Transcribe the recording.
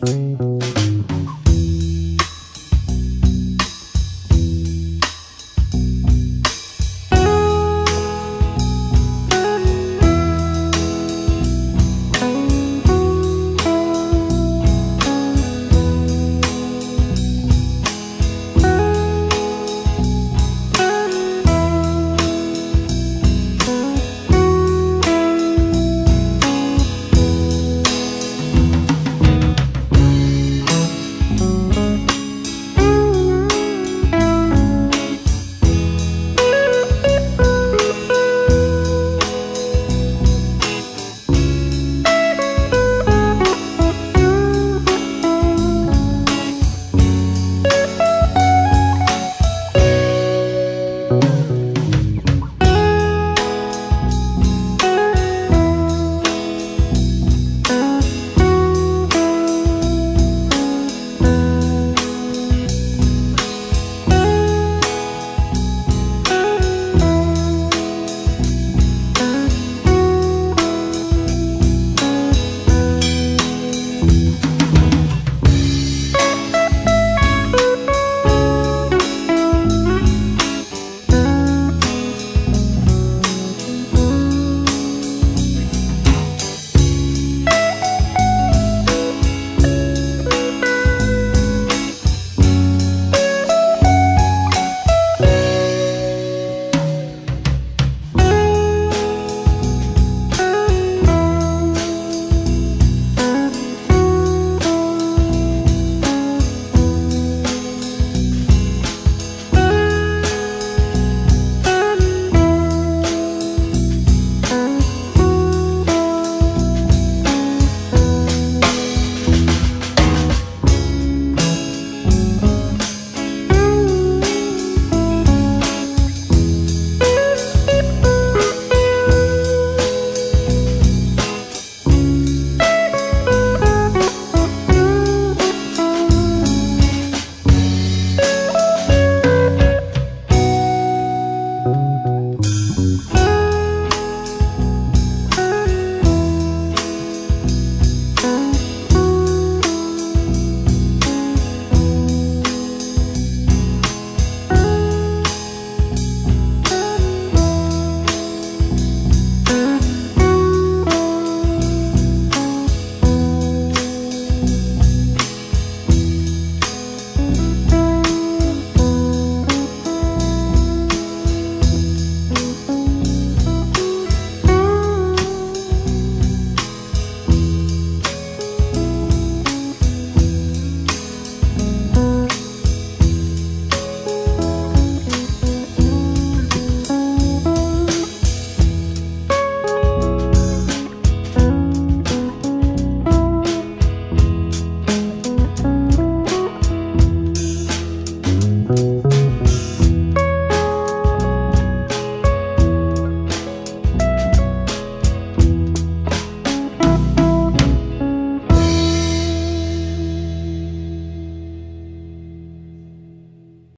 three.